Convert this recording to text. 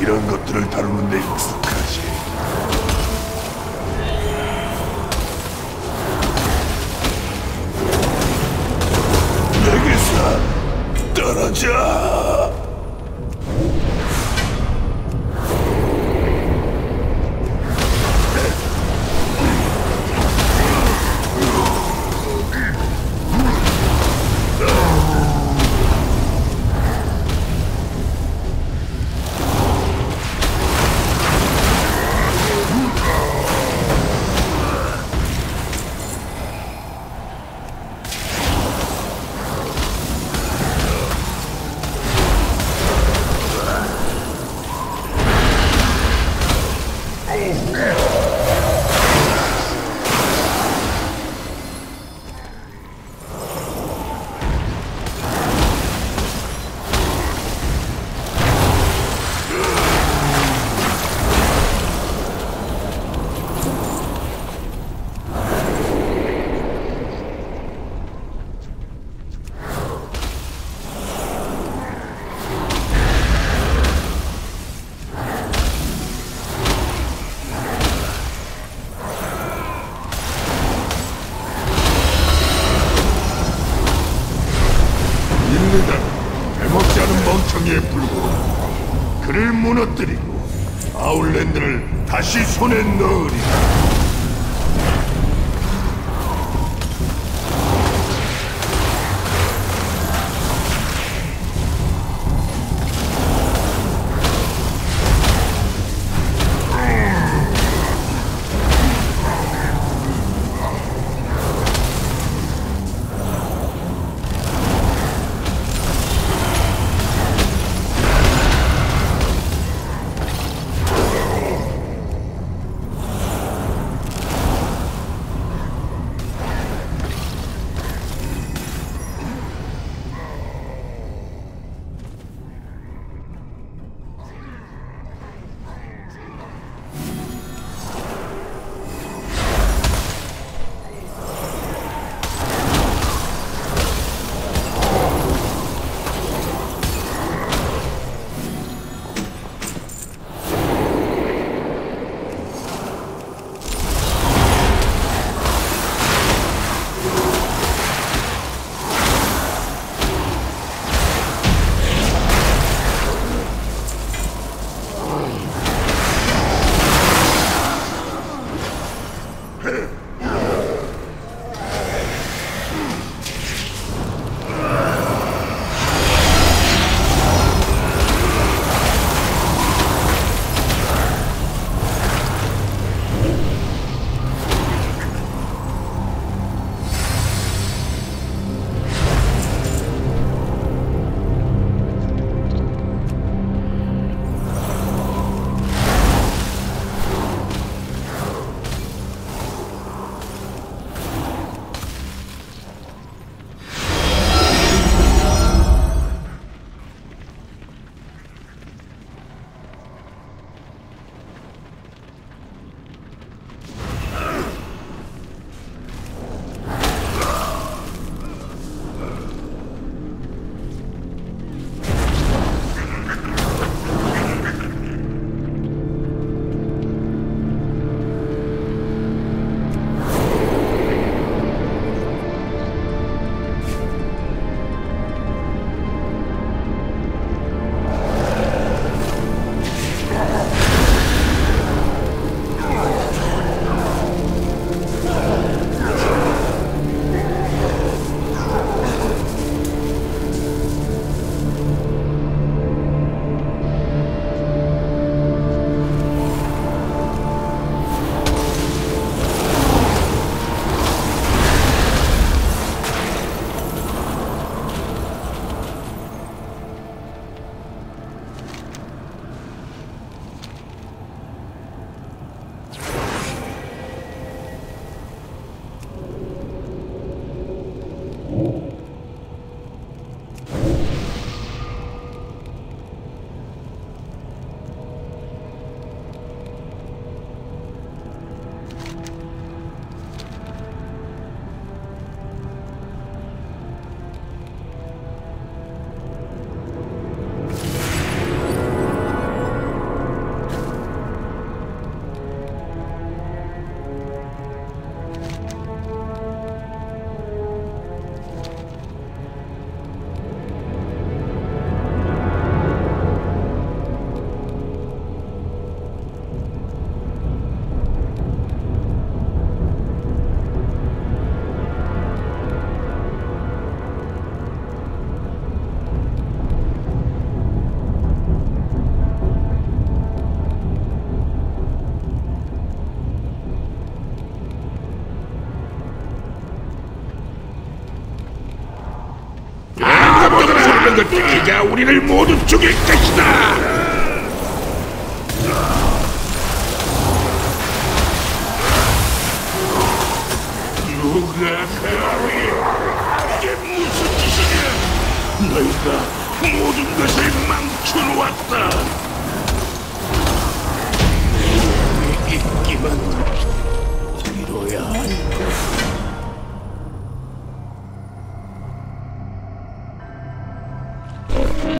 이런 것들을 다루는 데 익숙하지. 내게서 떨어져! 그를 무너뜨리고 아울랜드를 다시 손에 넣으리라 이런 것들 그가 우리를 모두 죽일 것이다. 누가 감히 이게 무슨 짓이냐? 너희가 모든 것을 망쳐놓았다. 내몸 있기만 위로야 한다.